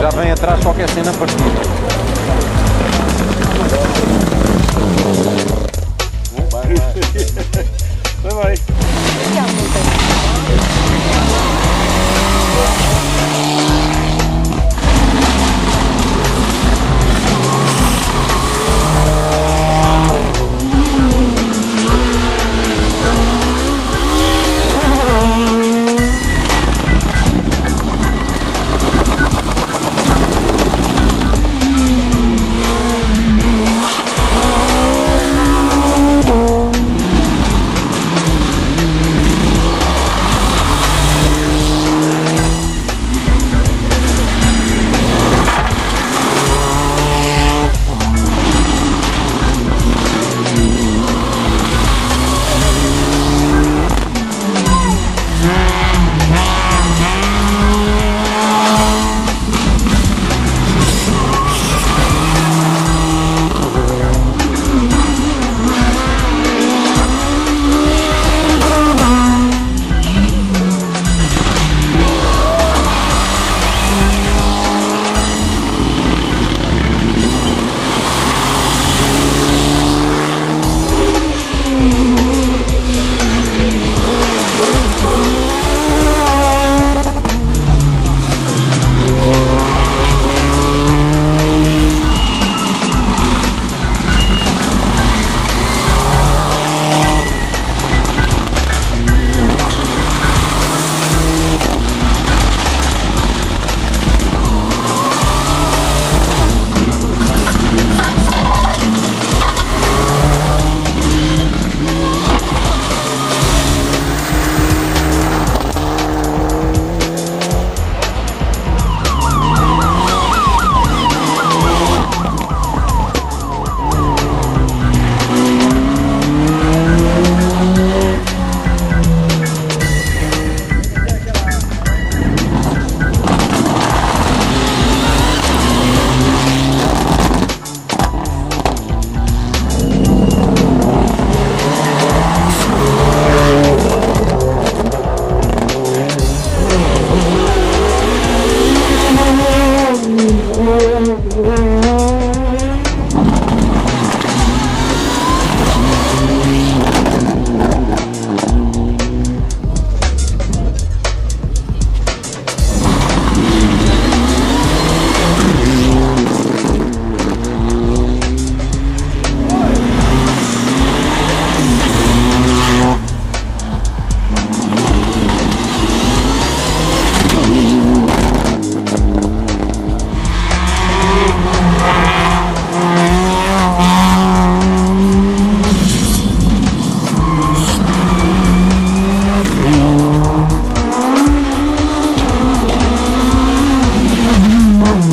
já vem atrás qualquer cena partida. Bye.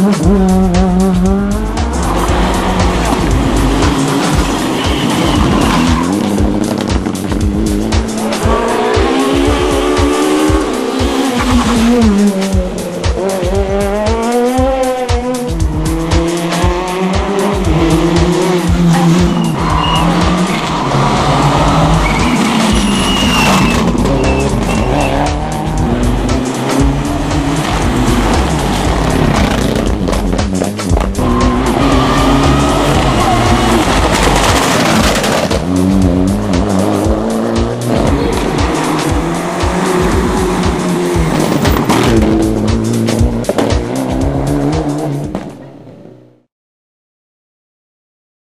Mm-hmm.